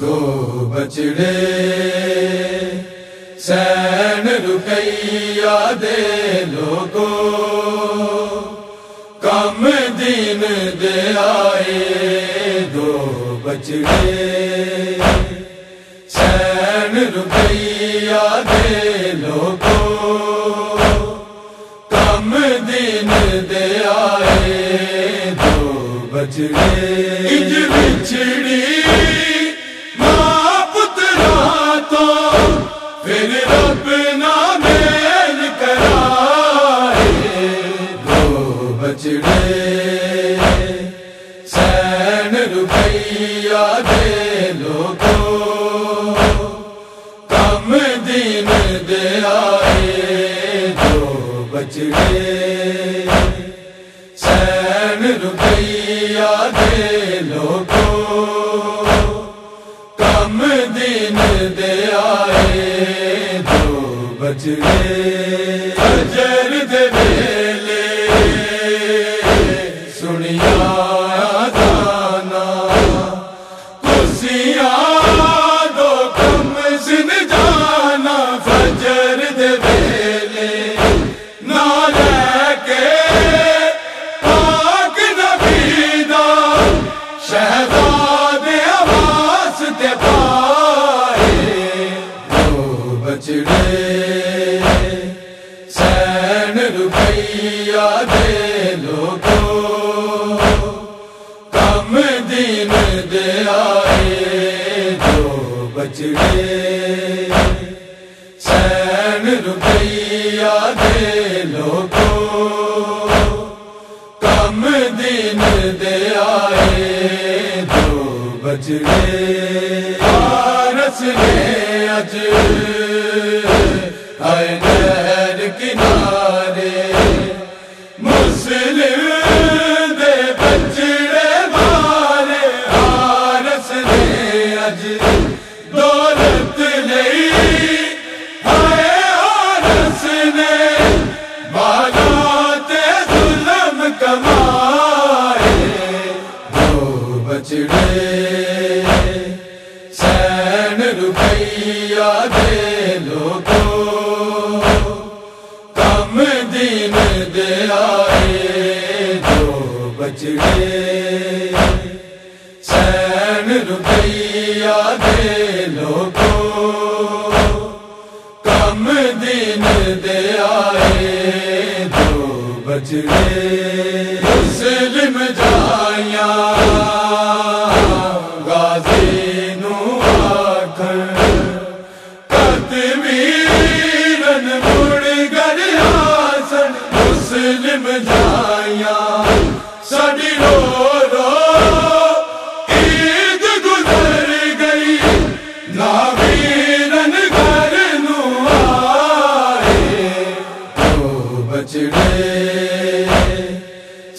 दो बचड़े San Ruqaiya दे लोगो कम दिन दे आए दो बचड़े San Ruqaiya दे लोगो कम दिन दे आए दो बचड़े इज बिछड़ी कम दिन दे आए दो बचड़े अजर दे वेले सुनिया बचड़े सैन रुपैया दे लोगो कम दिन दे आए दो बचड़े पारस ने अज आए नहर किनारे कम दिन दे आए दो बचड़े सैन रुपैया दे लोगो कम दिन दे आए दो बचड़े मुस्लिम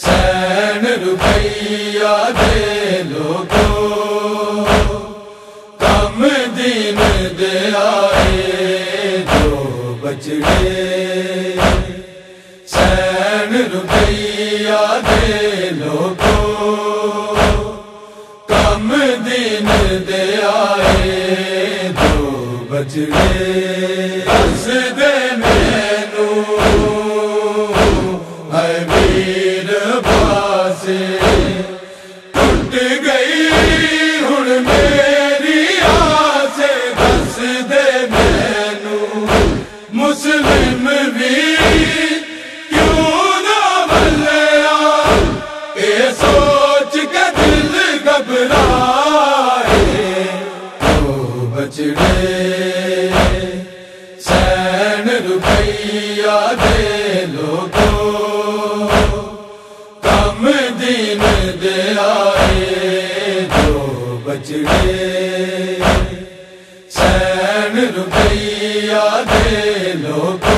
सैन रुपैया दे लोगो कम दिन दे आए दो बचड़े सैन रुपैया दे लोगो कम दिन दे आए दो बचड़े تیر باسے ٹوٹ گئی ہن میری آسے بس دے مینو مسلم بھی کیوں نہ بھلیا؟ اے سوچ کے دل گھبرائے، تو بچ گئے، سین روپیہ دے۔ बचड़े सैन रुपैया दे लोगो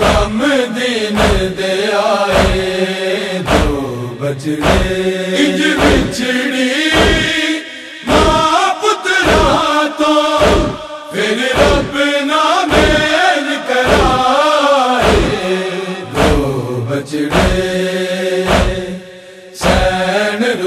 कम दिन दे आए दो बचड़े इज बिछड़ी मां पुत्रा तो फिर रब ना मेल